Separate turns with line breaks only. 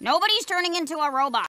Nobody's turning into a robot.